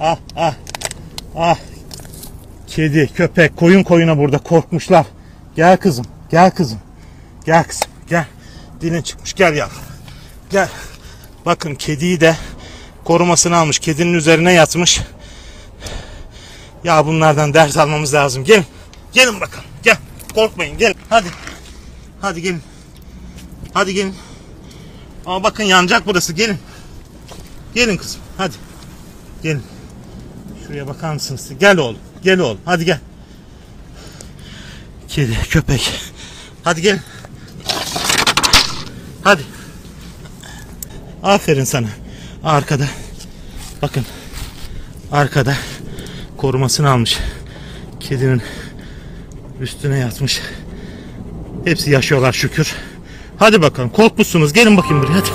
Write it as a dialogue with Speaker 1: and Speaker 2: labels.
Speaker 1: Ah ah ah. Kedi, köpek, koyun koyuna burada korkmuşlar. Gel kızım, gel kızım. Gel kızım, gel. Dilin çıkmış, gel yavrum. Gel. Bakın kediyi de korumasını almış. Kedinin üzerine yatmış. Ya bunlardan ders almamız lazım. Gelin. Gelin bakalım. Gel. Korkmayın. Gel. Hadi. Hadi gelin. Hadi gelin. Ama bakın yanacak burası. Gelin. Gelin kızım. Hadi. Gelin. Şuraya bakar mısınız? Gel oğlum. Gel oğlum. Hadi gel. Kedi, köpek. Hadi gelin. Hadi. Aferin sana. Arkada. Bakın. Arkada korumasını almış. Kedinin üstüne yatmış. Hepsi yaşıyorlar şükür. Hadi bakalım korkmuşsunuz. Gelin bakayım buraya hadi.